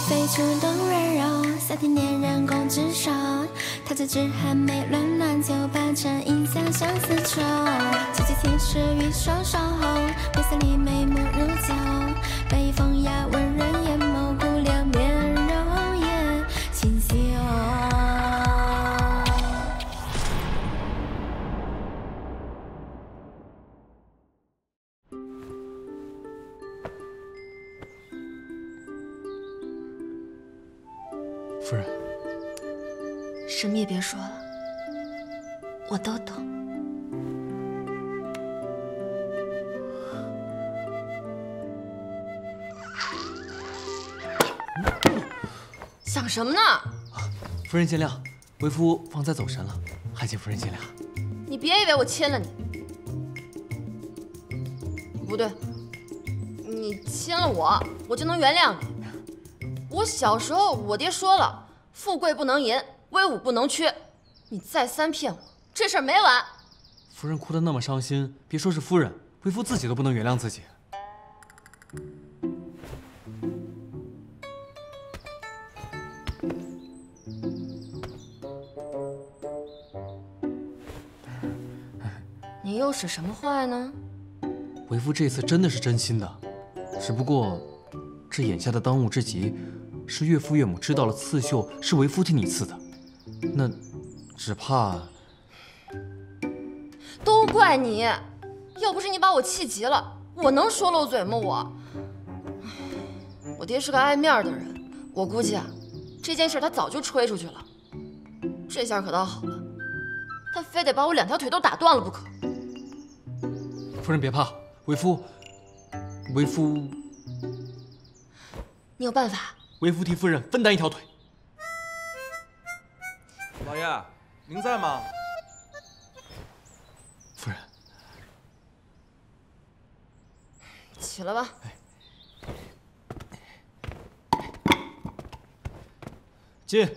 菊花纷飞出动温柔，夏天恋人共执手，桃子枝还没乱乱就把衬衣洒向丝绸。姐姐青石与双双红，月色里眉目如酒，北风雅温润夫人，什么也别说了，我都懂。想什么呢？夫人见谅，为夫方才走神了，还请夫人见谅。你别以为我亲了你，不对，你亲了我，我就能原谅你。我小时候，我爹说了，富贵不能淫，威武不能屈。你再三骗我，这事儿没完。夫人哭得那么伤心，别说是夫人，为夫自己都不能原谅自己。你又使什么坏呢？为夫这次真的是真心的，只不过这眼下的当务之急是岳父岳母知道了刺绣是为夫替你刺的，那只怕都怪你！要不是你把我气急了，我能说漏嘴吗？我，我爹是个爱面的人，我估计啊，这件事他早就吹出去了。这下可倒好了，他非得把我两条腿都打断了不可。夫人别怕，为夫为夫你有办法？为夫替夫人分担一条腿。老爷，您在吗？夫人，起来吧。进。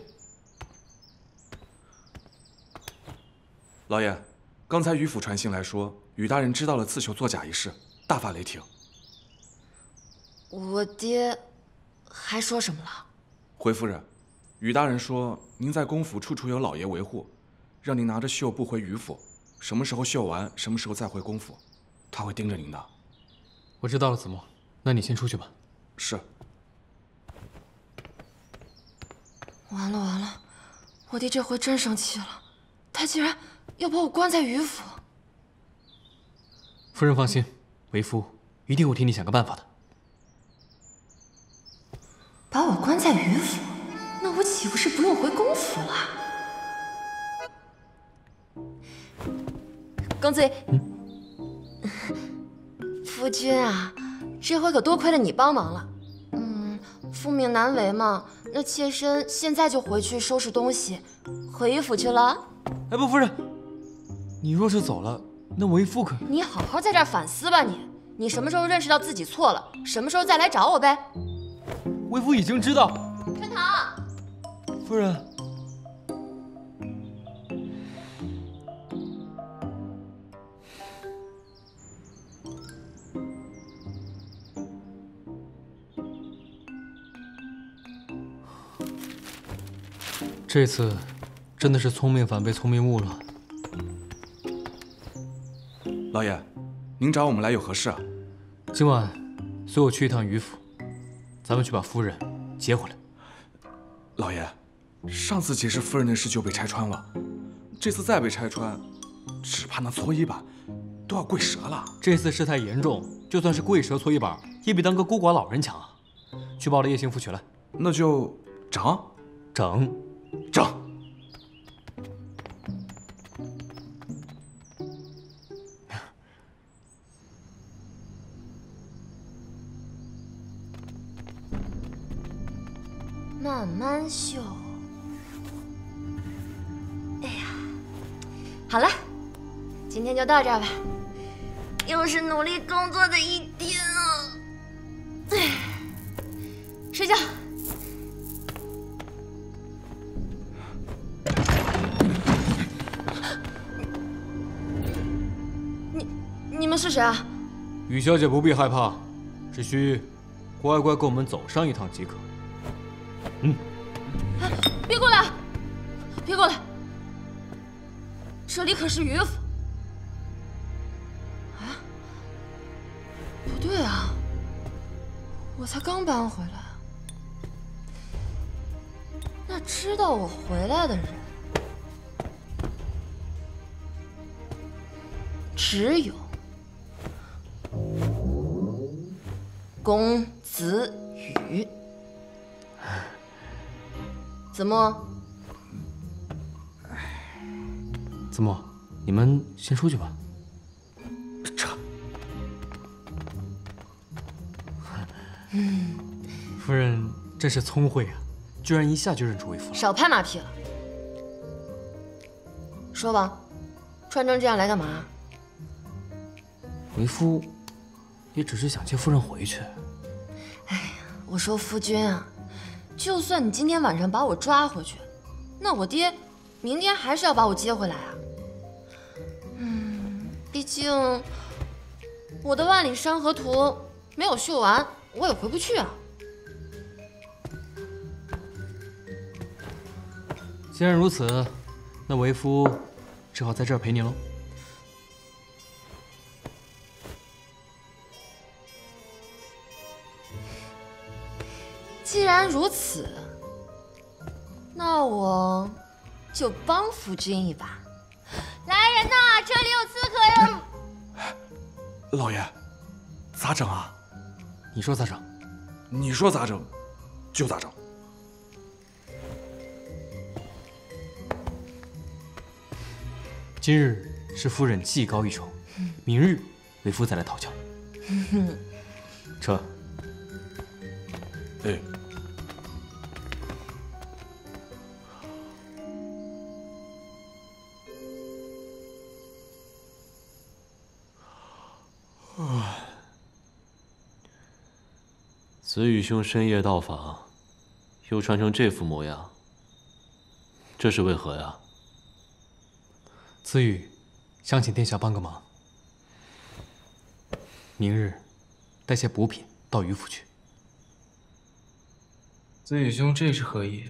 老爷，刚才于府传信来说，于大人知道了刺绣作假一事，大发雷霆。我爹还说什么了？回夫人，于大人说您在公府处处有老爷维护，让您拿着绣布回于府，什么时候绣完，什么时候再回公府，他会盯着您的。我知道了，子墨，那你先出去吧。是。完了完了，我弟这回真生气了，他竟然要把我关在于府。夫人放心，为夫一定会替你想个办法的。把我关在于府，那我岂不是不用回公府了？公子，夫君啊，这回可多亏了你帮忙了。嗯，父命难违嘛，那妾身现在就回去收拾东西，回于府去了。哎不，夫人，你若是走了，那为夫可……你好好在这儿反思吧，你，你什么时候认识到自己错了，什么时候再来找我呗。为夫已经知道。春桃，夫人，这次真的是聪明反被聪明误了。老爷，您找我们来有何事啊？今晚随我去一趟于府，咱们去把夫人接回来。老爷，上次解释夫人的事就被拆穿了，这次再被拆穿，只怕那搓衣板都要跪折了。这次事态严重，就算是跪折搓衣板，也比当个孤寡老人强啊！去把我的夜行服取来。那就整，整，整。慢慢绣。哎呀，好了，今天就到这儿吧。又是努力工作的一天啊！哎，睡觉。你你们是谁啊？雨小姐不必害怕，只需乖乖跟我们走上一趟即可。这里可是余府。啊？不对啊！我才刚搬回来。那知道我回来的人，只有公子羽。子墨，子墨，你们先出去吧。夫人真是聪慧啊。居然一下就认出为夫了！少拍马屁了。说吧，穿成这样来干嘛？为夫也只是想接夫人回去。哎呀，我说夫君啊，就算你今天晚上把我抓回去，那我爹明天还是要把我接回来啊。嗯，毕竟我的万里山河图没有绣完，我也回不去啊。既然如此，那为夫只好在这儿陪你喽。既然如此，那我就帮夫君一把。来人呐，这里有刺客呀！老爷，咋整啊？你说咋整？你说咋整，就咋整。今日是夫人技高一筹，明日为夫再来讨教。撤。哎。子雨兄深夜到访，又穿成这副模样，这是为何呀？子雨，想请殿下帮个忙。明日带些补品到余府去。子雨兄，这是何意？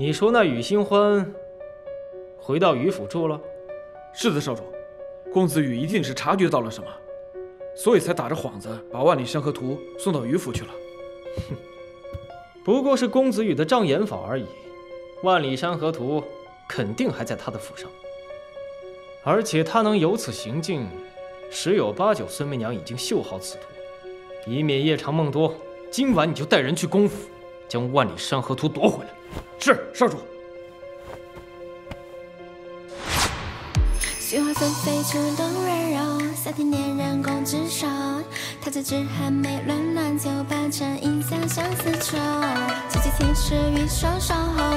你说那雨新欢回到余府住了？是的，少主，公子羽一定是察觉到了什么，所以才打着幌子把万里山河图送到余府去了。哼，不过是公子羽的障眼法而已，万里山河图肯定还在他的府上。而且他能有此行径，十有八九孙媚娘已经绣好此图。以免夜长梦多，今晚你就带人去公府，将万里山河图夺回来。是少主。雪花纷飞，触动温柔，夏天恋人共执手，他这纸还没乱乱就把成印下相思愁。姐姐其实玉手守候，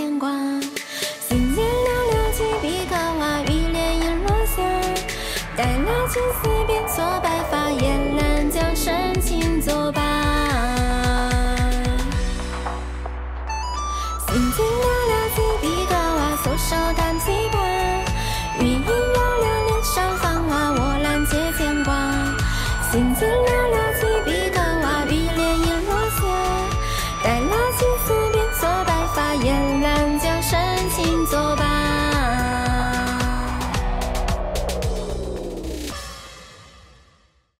牵挂。